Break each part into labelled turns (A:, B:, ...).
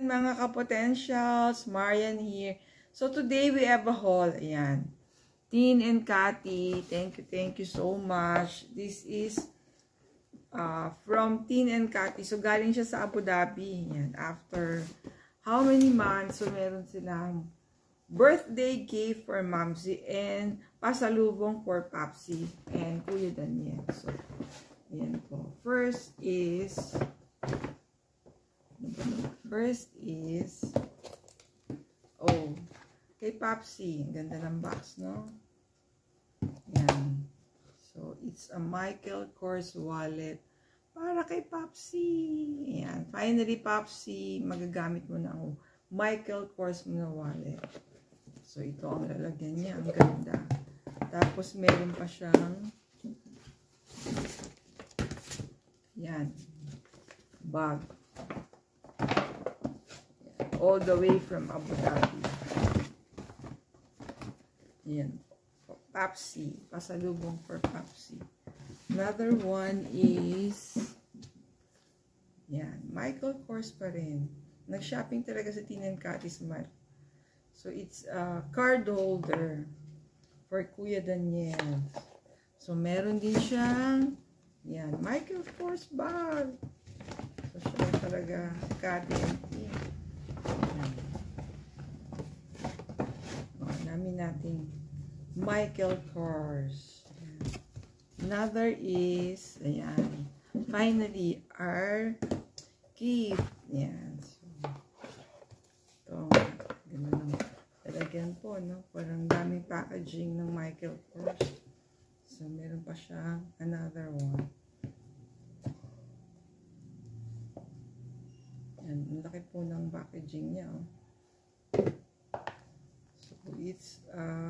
A: Mga kapotentials, Marian here. So today we have a haul. Ayan. Tin and Cathy, thank you, thank you so much. This is uh, from Tin and Cathy. So galing siya sa Abu Dhabi. Ayan. After how many months? So meron silang birthday gift for Mamsi and pasalubong for Papsi and Kuya Daniel. So, ayan po. First is First is, oh, kay Popsy. Ganda ng box, no? Yan. So, it's a Michael Kors wallet para kay Popsy. Yan. Finally, Popsy, magagamit mo na ang Michael Kors mo na wallet. So, ito ang lalagyan niya. Ang ganda. Tapos, meron pa siyang yan. Bag all the way from Abu Dhabi. Yan. Papsi. Pasalubong for Papsi. Another one is yan. Michael Kors pa rin. Nag-shopping talaga sa Tinan Katis Mart. So, it's a card holder for Kuya Daniel. So, meron din siyang yan. Michael Kors bag. So, siya talaga KDMT. Michael Kors. Another is, ayan, finally, our gift. Ayan. So, ito, ganda ng talagyan po, no? Parang daming packaging ng Michael Kors. So, meron pa siya another one. Ayan, ang laki po ng packaging niya, oh it's uh,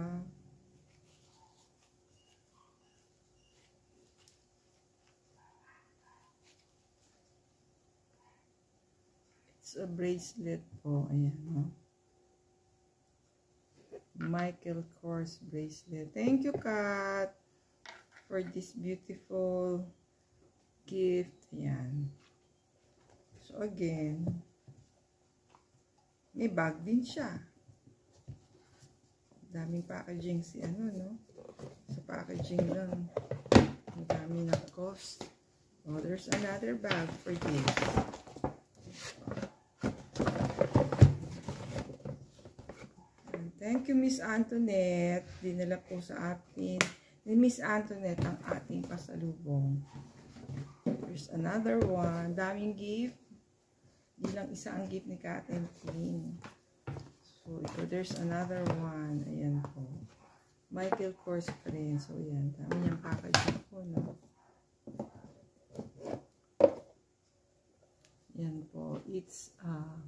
A: a bracelet po ayan no Michael Kors bracelet thank you Kat for this beautiful gift ayan so again may bag din siya daming packaging si ano, no? Sa packaging lang. Ang dami ng cost. Oh, there's another bag for this. Thank you, Miss Antoinette. Dinala po sa atin ni Miss Antoinette ang ating pasalubong. There's another one. Daming gift. Hindi lang isa ang gift ni Kat and King. So, ito, there's another one. Ayan po. Michael Kors pa. So, ayan. Dami niyang packaging po, no? Ayan po. It's, uh,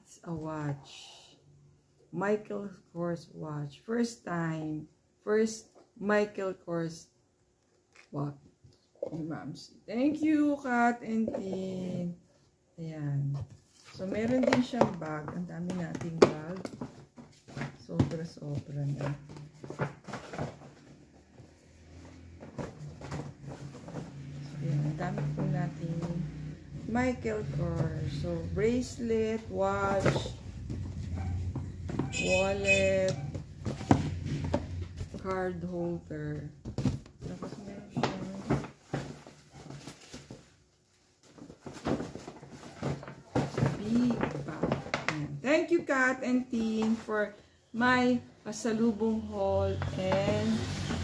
A: it's a watch. Michael Kors watch. First time. First Michael Kors watch. Thank you, Kat and Tin. Ayan. So, meron din siyang bag. Ang dami nating bag. Sobra-sobra na. So, yan. Ang dami po natin Michael Kors. So, bracelet, watch, wallet, card holder. Tapos meron Thank you, Kat and Tin, for my pasalubong haul and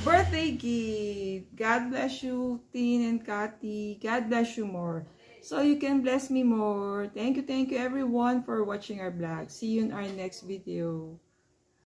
A: birthday gift. God bless you, Tin and Kathy. God bless you more. So you can bless me more. Thank you, thank you everyone for watching our vlog. See you in our next video.